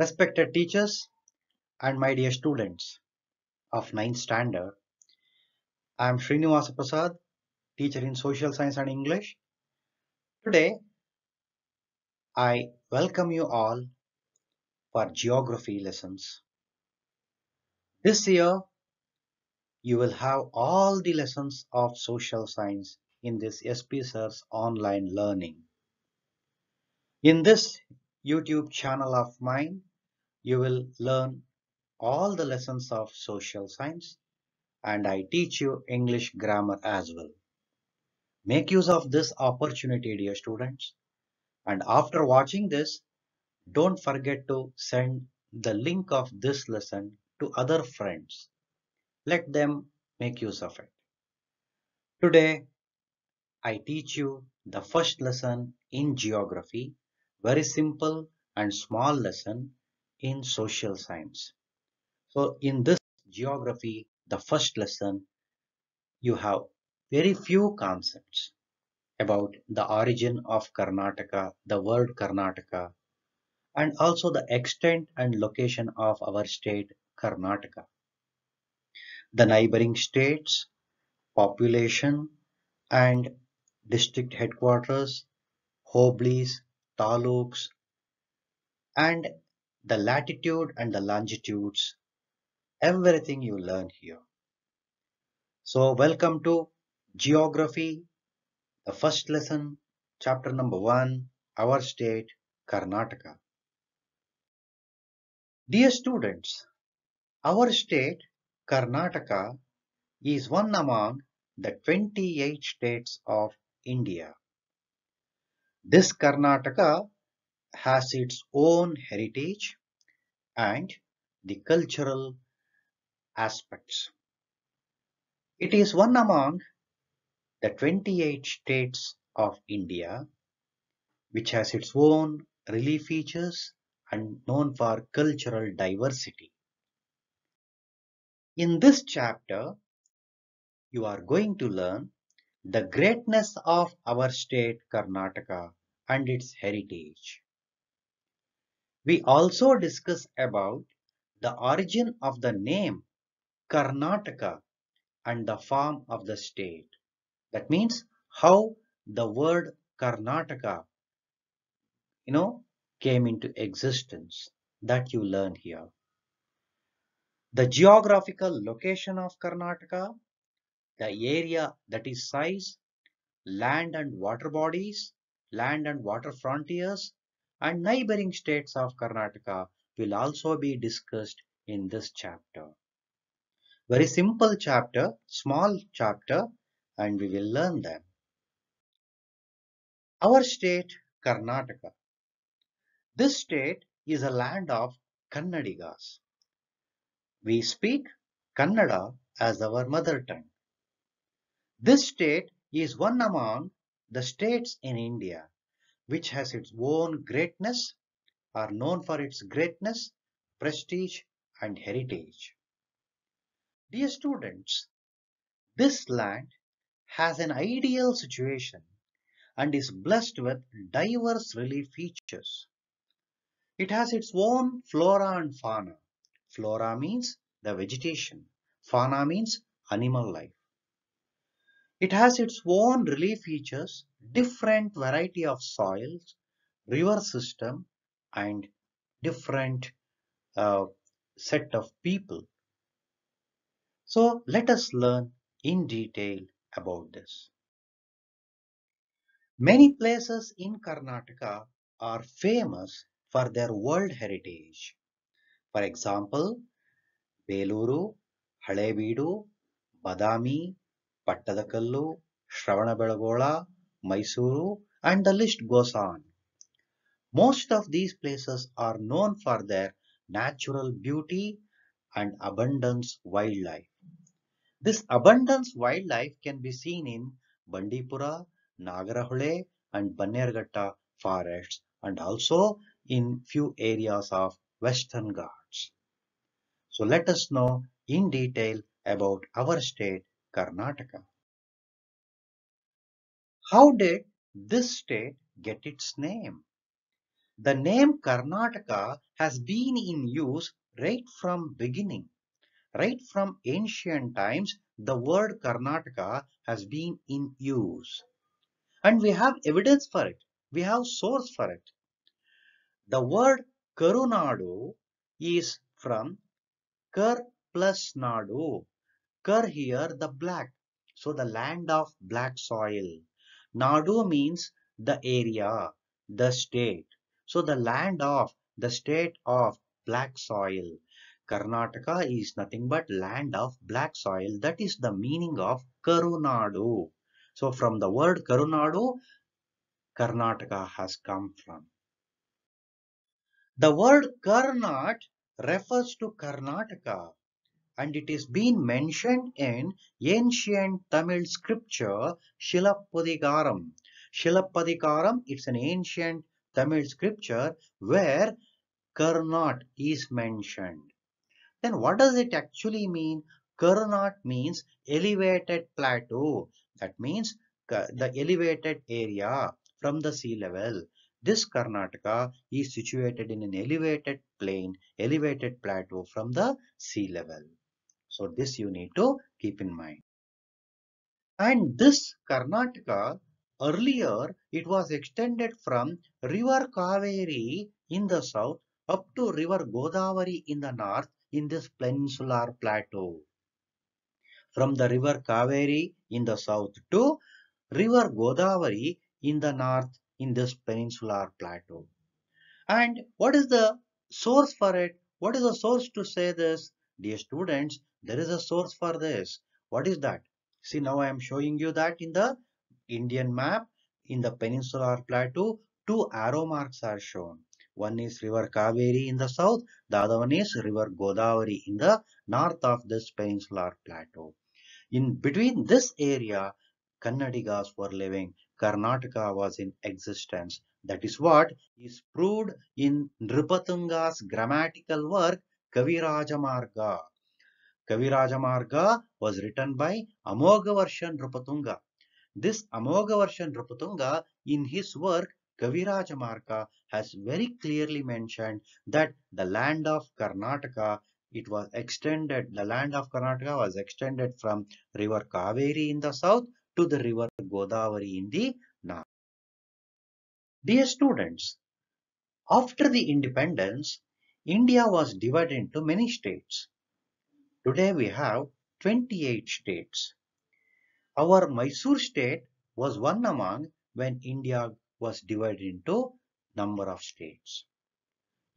Respected teachers and my dear students of 9th standard, I am Srinivasa Prasad, teacher in social science and English. Today, I welcome you all for geography lessons. This year, you will have all the lessons of social science in this SP Sir's online learning. In this YouTube channel of mine, you will learn all the lessons of social science and I teach you English grammar as well. Make use of this opportunity dear students and after watching this don't forget to send the link of this lesson to other friends. Let them make use of it. Today I teach you the first lesson in geography, very simple and small lesson in social science. So in this geography, the first lesson, you have very few concepts about the origin of Karnataka, the word Karnataka, and also the extent and location of our state Karnataka. The neighboring states, population, and district headquarters, hoblis, taluks, and the latitude and the longitudes, everything you learn here. So welcome to Geography, the first lesson, chapter number one, our state, Karnataka. Dear students, our state, Karnataka, is one among the 28 states of India. This Karnataka has its own heritage and the cultural aspects. It is one among the 28 states of India which has its own relief features and known for cultural diversity. In this chapter, you are going to learn the greatness of our state Karnataka and its heritage. We also discuss about the origin of the name Karnataka and the form of the state. That means how the word Karnataka, you know, came into existence that you learn here. The geographical location of Karnataka, the area that is size, land and water bodies, land and water frontiers, and neighboring states of Karnataka will also be discussed in this chapter. Very simple chapter, small chapter, and we will learn them. Our state, Karnataka. This state is a land of Kannadigas. We speak Kannada as our mother tongue. This state is one among the states in India which has its own greatness, are known for its greatness, prestige and heritage. Dear students, this land has an ideal situation and is blessed with diverse relief features. It has its own flora and fauna. Flora means the vegetation. Fauna means animal life. It has its own relief features, different variety of soils, river system and different uh, set of people. So let us learn in detail about this. Many places in Karnataka are famous for their world heritage. For example, Beluru, Halebeedu, Badami, Pattadakallu, Shravanabelagola, Mysuru and the list goes on. Most of these places are known for their natural beauty and abundance wildlife. This abundance wildlife can be seen in Bandipura, Nagarahole and Bannerghatta forests and also in few areas of Western Ghats. So let us know in detail about our state Karnataka. How did this state get its name? The name Karnataka has been in use right from beginning. Right from ancient times, the word Karnataka has been in use. And we have evidence for it. We have source for it. The word Karunadu is from Kar plus Nadu. Kar here the black. So the land of black soil. Nadu means the area, the state. So the land of the state of black soil. Karnataka is nothing but land of black soil. That is the meaning of Karunadu. So from the word Karunadu, Karnataka has come from. The word Karnat refers to Karnataka and it is been mentioned in ancient Tamil scripture Shilappadikaram. Shilappadikaram, it's an ancient Tamil scripture where Karnat is mentioned. Then what does it actually mean? Karnat means elevated plateau. That means the elevated area from the sea level. This Karnataka is situated in an elevated plain, elevated plateau from the sea level. So this you need to keep in mind. And this Karnataka, earlier it was extended from river Kaveri in the south up to river Godavari in the north in this peninsular plateau. From the river Kaveri in the south to river Godavari in the north in this peninsular plateau. And what is the source for it? What is the source to say this? Dear students, there is a source for this. What is that? See now I am showing you that in the Indian map in the peninsular plateau two arrow marks are shown. One is river Kaveri in the south, the other one is river Godavari in the north of this peninsular plateau. In between this area, Kannadigas were living. Karnataka was in existence. That is what is proved in Nripatunga's grammatical work Kavirajamarga. Kavirajamarga was written by Amoghavarsha Nripatunga. This Amoghavarsha Nripatunga in his work Kavirajamarga has very clearly mentioned that the land of Karnataka it was extended the land of Karnataka was extended from river Kaveri in the south to the river Godavari in the north. Dear students, after the independence, India was divided into many states. Today we have 28 states. Our Mysore state was one among when India was divided into number of states.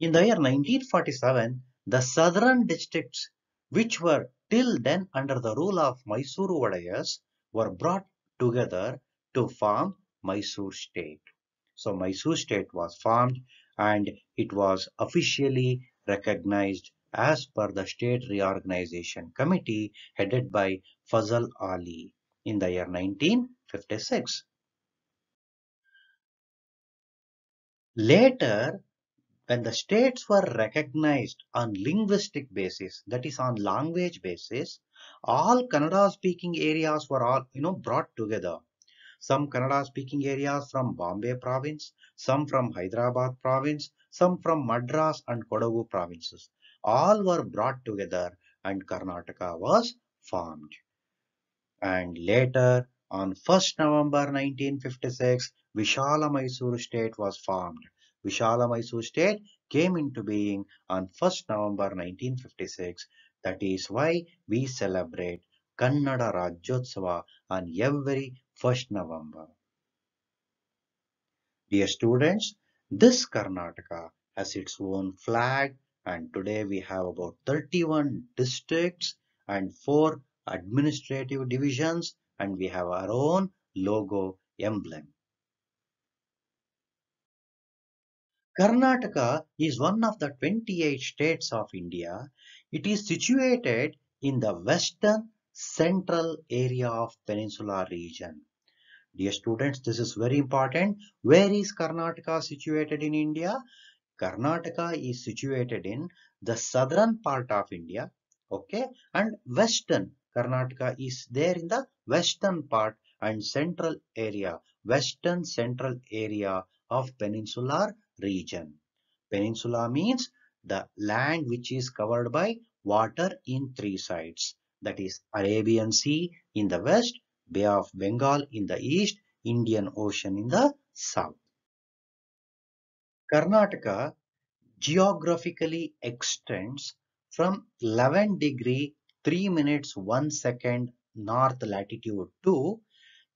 In the year 1947, the southern districts which were till then under the rule of Mysore Wadayas were brought together to form Mysore state. So Mysore state was formed and it was officially recognized as per the State Reorganization Committee headed by Fazal Ali in the year 1956. Later, when the states were recognized on linguistic basis, that is on language basis, all Kannada speaking areas were all, you know, brought together. Some Kannada speaking areas from Bombay province, some from Hyderabad province, some from Madras and Kodagu provinces all were brought together and Karnataka was formed. And later, on 1st November 1956, Vishala Mysore state was formed. Vishala Mysore state came into being on 1st November 1956. That is why we celebrate Kannada Rajyotsava on every 1st November. Dear students, this Karnataka has its own flag and today we have about 31 districts and 4 administrative divisions and we have our own logo emblem. Karnataka is one of the 28 states of India. It is situated in the western central area of peninsular region. Dear students, this is very important. Where is Karnataka situated in India? Karnataka is situated in the southern part of India, okay, and western Karnataka is there in the western part and central area, western central area of peninsular region. Peninsula means the land which is covered by water in three sides. That is Arabian Sea in the west, Bay of Bengal in the east, Indian Ocean in the south. Karnataka geographically extends from 11 degree 3 minutes 1 second north latitude to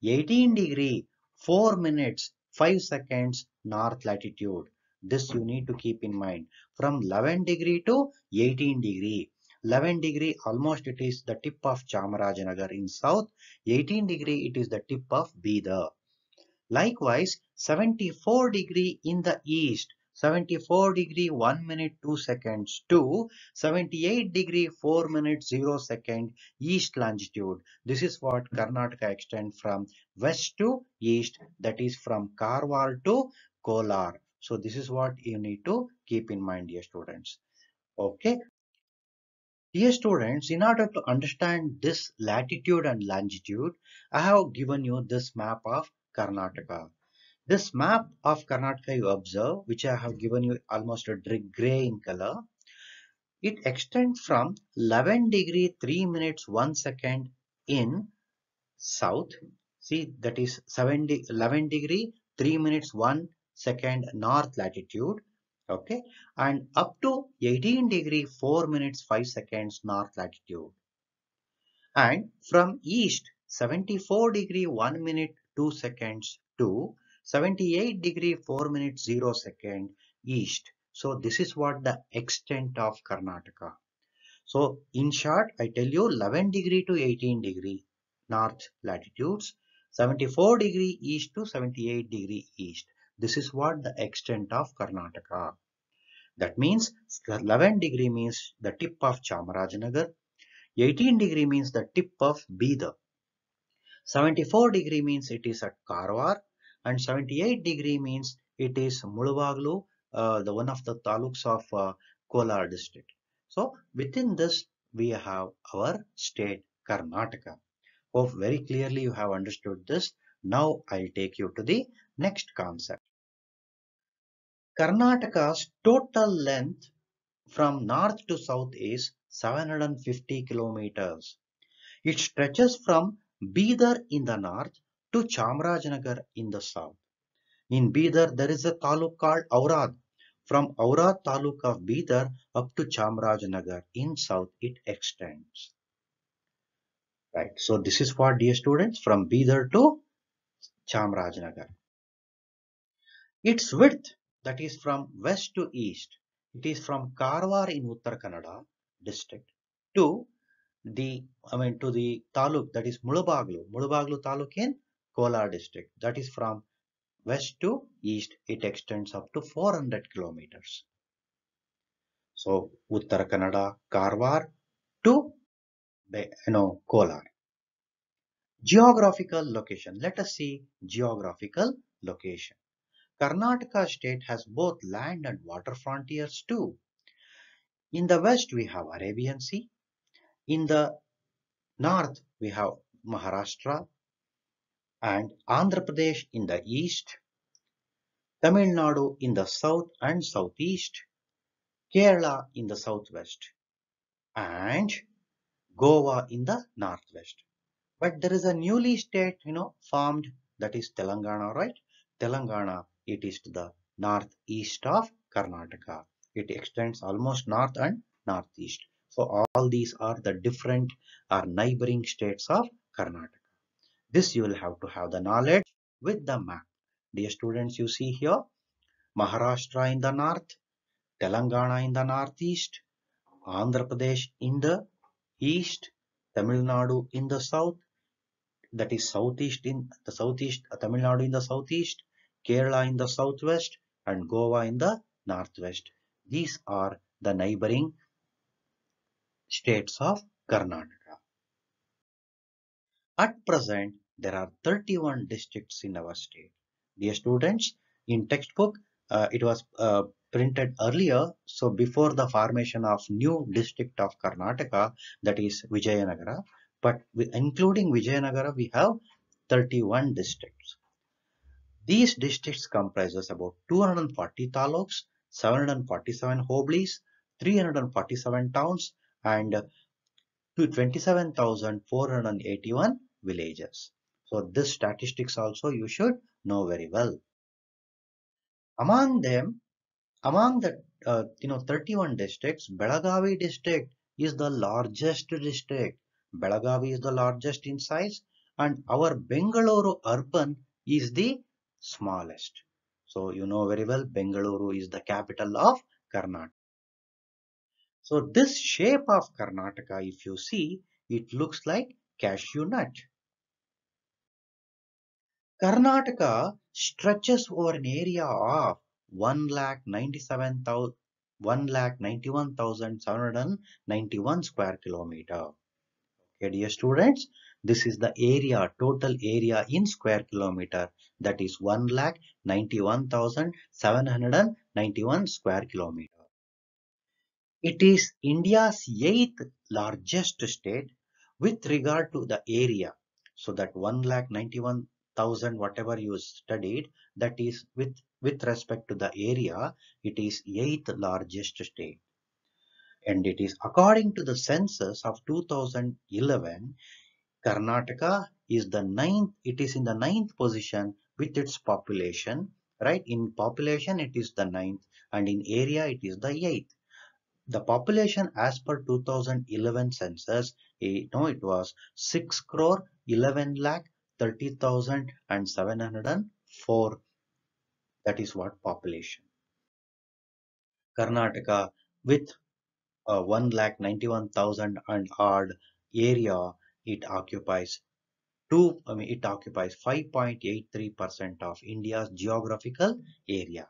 18 degree 4 minutes 5 seconds north latitude. This you need to keep in mind. From 11 degree to 18 degree. 11 degree almost it is the tip of Chamarajanagar in south. 18 degree it is the tip of Bidar. Likewise 74 degree in the east 74 degree 1 minute 2 seconds to 78 degree 4 minutes 0 second east longitude. This is what Karnataka extends from west to east that is from Karwar to Kolar. So this is what you need to keep in mind dear students. Okay. Dear students, in order to understand this latitude and longitude, I have given you this map of Karnataka. This map of Karnataka you observe, which I have given you almost a gray in color, it extends from 11 degree 3 minutes 1 second in south. See that is 7 11 degree 3 minutes 1 second north latitude okay and up to 18 degree 4 minutes 5 seconds north latitude and from east 74 degree 1 minute 2 seconds to 78 degree 4 minutes 0 second east so this is what the extent of Karnataka so in short I tell you 11 degree to 18 degree north latitudes 74 degree east to 78 degree east this is what the extent of Karnataka. That means 11 degree means the tip of Chamarajanagar. 18 degree means the tip of Bidar. 74 degree means it is at Karwar and 78 degree means it is Mulbaglu, uh, the one of the taluks of uh, Kolar district. So within this we have our state Karnataka. Hope very clearly you have understood this. Now I'll take you to the next concept. Karnataka's total length from north to south is 750 kilometers. It stretches from Bidar in the north to Chamarajanagar in the south. In Bidar, there is a taluk called Aurad. From Aurad taluk of Bidar up to Chamarajanagar in south, it extends. Right. So this is what, dear students, from Bidar to Chamarajanagar. Its width that is from west to east. It is from Karwar in Uttar Kannada district to the I mean to the taluk that is Mulbaglu, Mulbaglu taluk in Kolar district. That is from west to east. It extends up to 400 kilometers. So Uttar Kannada, Karwar to you know Kolar. Geographical location. Let us see geographical location. Karnataka state has both land and water frontiers too. In the west we have Arabian Sea. In the north we have Maharashtra and Andhra Pradesh in the east. Tamil Nadu in the south and southeast. Kerala in the southwest. And Goa in the northwest. But there is a newly state, you know, formed that is Telangana, right? Telangana it is to the northeast of Karnataka. It extends almost north and northeast. So all these are the different or neighboring states of Karnataka. This you will have to have the knowledge with the map. Dear students, you see here Maharashtra in the north, Telangana in the northeast, Andhra Pradesh in the east, Tamil Nadu in the south, that is southeast in the southeast, uh, Tamil Nadu in the southeast, Kerala in the southwest and Goa in the northwest. These are the neighboring states of Karnataka. At present, there are 31 districts in our state. Dear students, in textbook, uh, it was uh, printed earlier. So before the formation of new district of Karnataka, that is Vijayanagara. But including Vijayanagara, we have 31 districts. These districts comprises about 240 taluks, 747 hoblies, 347 towns and to 27,481 villages. So this statistics also you should know very well. Among them, among the uh, you know 31 districts, Belagavi district is the largest district. Belagavi is the largest in size and our Bengaluru urban is the smallest. So you know very well Bengaluru is the capital of Karnataka. So this shape of Karnataka, if you see, it looks like cashew nut. Karnataka stretches over an area of 1,91,791 square kilometer. Okay, dear students, this is the area, total area in square kilometer that is 1,91,791 square kilometer. It is India's eighth largest state with regard to the area. So that 1,91,000 whatever you studied that is with, with respect to the area it is eighth largest state. And it is according to the census of 2011 Karnataka is the ninth it is in the ninth position with its population right in population it is the ninth and in area it is the eighth the population as per 2011 census, you know, it was 6 crore 11 lakh 30,000 and 704. That is what population. Karnataka with uh, 1 lakh 91,000 and odd area, it occupies two, I mean, it occupies 5.83% of India's geographical area.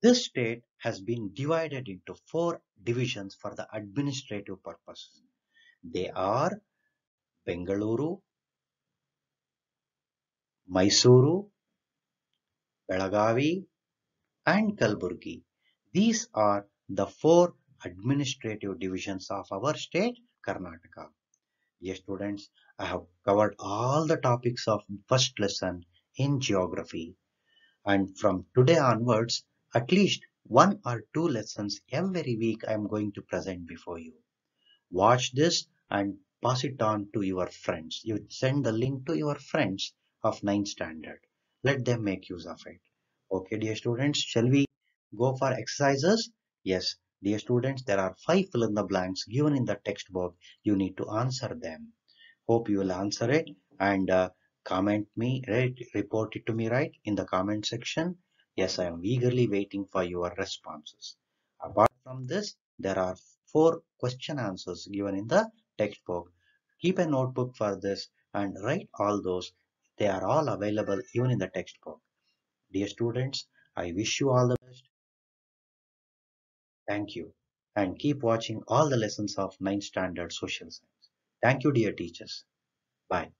This state has been divided into four divisions for the administrative purpose. They are Bengaluru, Mysuru, Belagavi and Kalburgi. These are the four administrative divisions of our state Karnataka. Yes students, I have covered all the topics of first lesson in geography and from today onwards at least one or two lessons every week I am going to present before you. Watch this and pass it on to your friends. You send the link to your friends of 9th standard. Let them make use of it. Okay, dear students, shall we go for exercises? Yes, dear students, there are five fill in the blanks given in the textbook. You need to answer them. Hope you will answer it and uh, comment me, right, report it to me right in the comment section Yes, I am eagerly waiting for your responses. Apart from this, there are four question answers given in the textbook. Keep a notebook for this and write all those. They are all available even in the textbook. Dear students, I wish you all the best. Thank you and keep watching all the lessons of 9th standard social science. Thank you dear teachers. Bye.